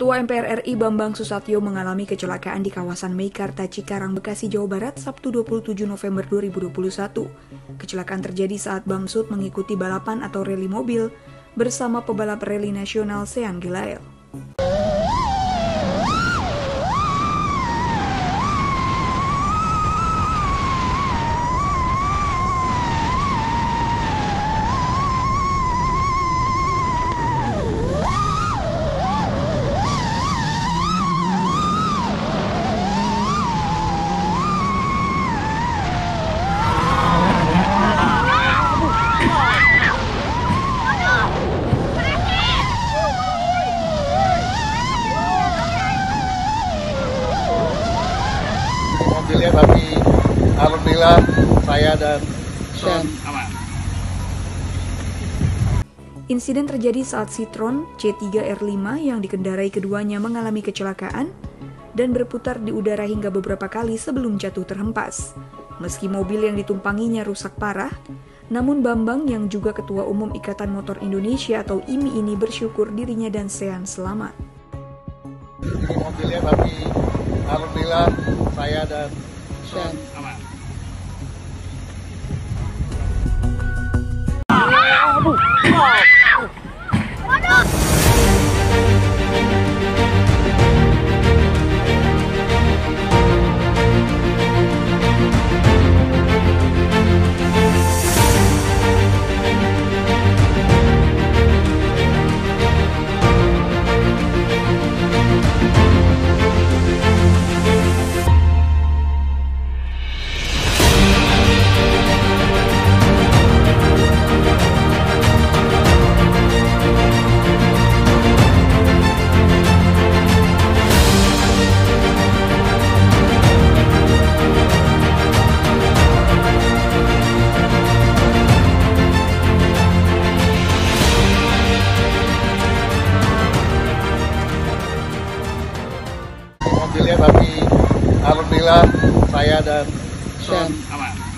Ketua MPR RI Bambang Susatyo mengalami kecelakaan di kawasan Meikarta Cikarang, Bekasi, Jawa Barat, Sabtu 27 November 2021. Kecelakaan terjadi saat Bamsud mengikuti balapan atau rally mobil bersama pebalap rally nasional Sean Gilael. Mobilnya tapi alhamdulillah saya dan Sean aman. Insiden terjadi saat Citroen C3R5 yang dikendarai keduanya mengalami kecelakaan dan berputar di udara hingga beberapa kali sebelum jatuh terhempas. Meski mobil yang ditumpanginya rusak parah, namun Bambang yang juga Ketua Umum Ikatan Motor Indonesia atau IMI ini bersyukur dirinya dan Sean selamat. Ini mobilnya tapi alhamdulillah saya dan Sean aman. Mobilnya tapi alhamdulillah saya dan Sean aman.